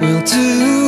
will do.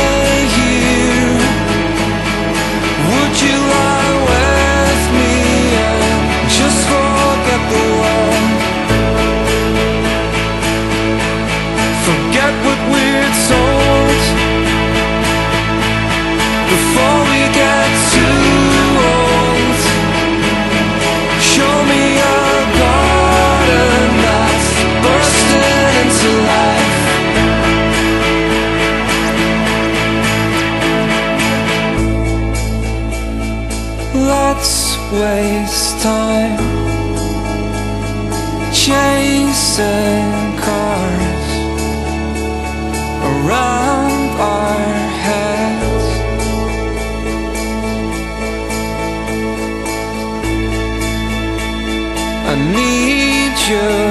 let's waste time Chasing cars around our heads. I need you.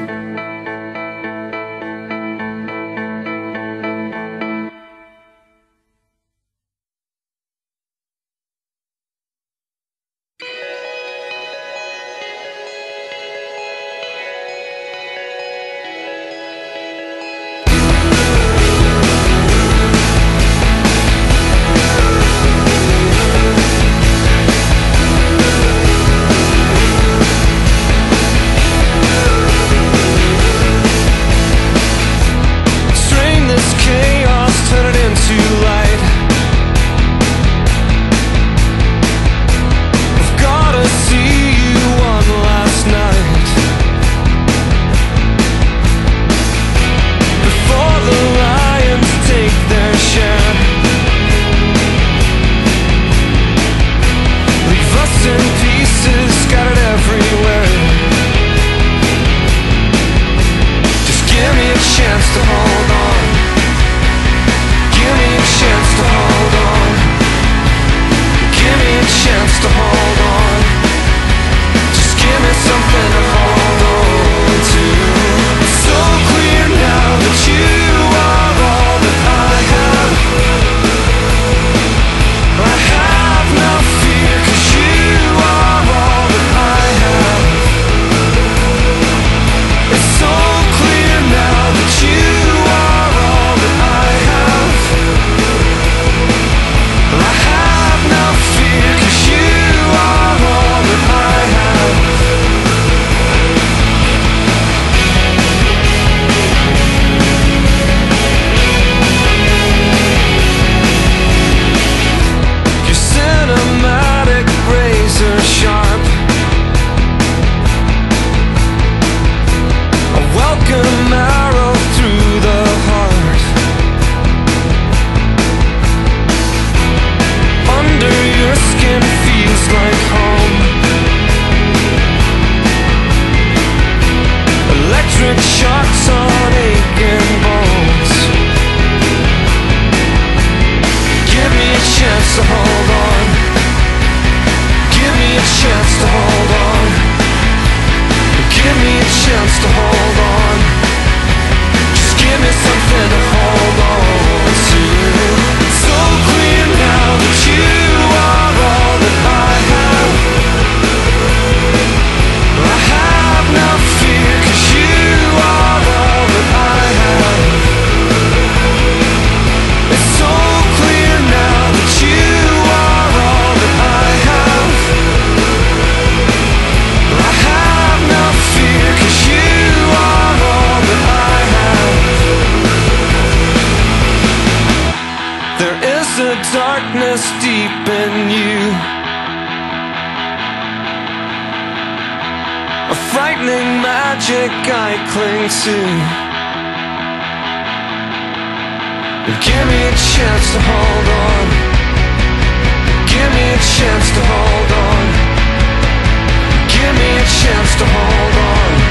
To hold. deep in you. A frightening magic I cling to. Give me a chance to hold on. Give me a chance to hold on. Give me a chance to hold on.